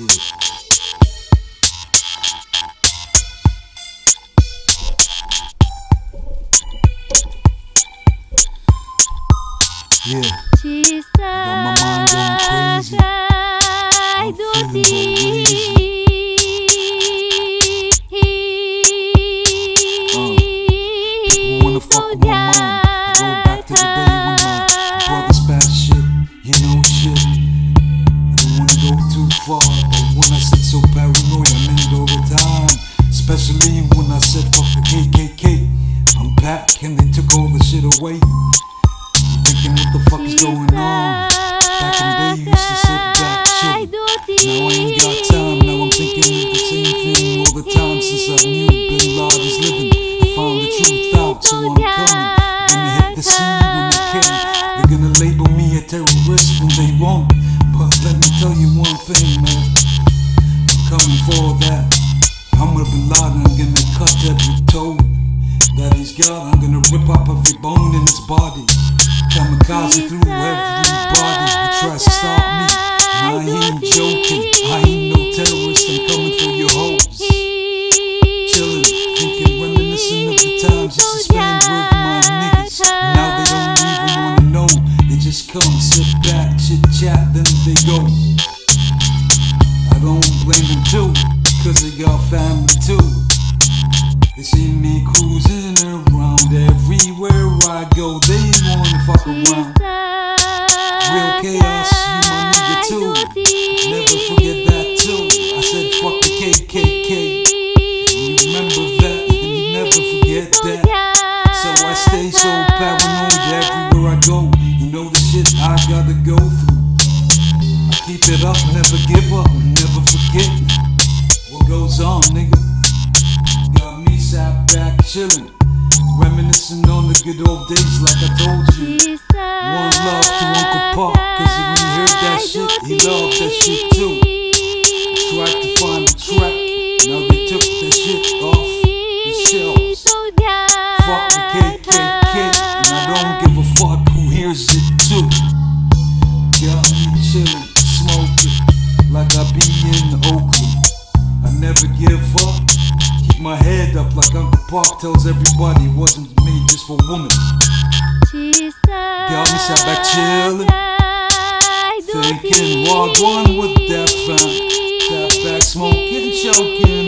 Yeah. Yeah. She my mind going crazy. I'm feeling Especially when I said fuck the KKK. I'm back and they took all the shit away. I'm thinking what the fuck is going on? Back in the day, you used to sit back, chill. Now I ain't got time, now I'm thinking of the same thing all the time since I knew Bin Laden's living. I found the truth out, so I'm coming. Gonna hit the scene when they can. They're gonna label me a terrorist when they won't. I'm a Bin Laden, I'm gonna cut every toe that he's got. I'm gonna rip up every bone in his body. Kamikaze through everybody who tries to stop me. And I ain't joking, I ain't no terrorist, I'm coming for your hoes. Chillin', thinking, reminiscing of the times to spend with my niggas. Now they don't even wanna know, they just come, sit back, chit chat, then they go. I don't blame them too, cause they got family too. They see me cruising around everywhere I go, they wanna fuck around. Real chaos, you my nigga too. Never forget that too. I said fuck the KKK. You remember that, and you never forget that. So I stay so paranoid everywhere I go. You know the shit I gotta go through. I keep it up, never give up, never forget goes on, nigga. Got me sat back chillin', reminiscing on the good old days, like I told you. One love to Uncle Pop, cause when he heard that shit, he loved that shit too. Tried to find the track, head up like Uncle Pop tells everybody it wasn't made just for women. Got me sat back chillin', Thinking, walk one with that fam. Sat back smoking, choking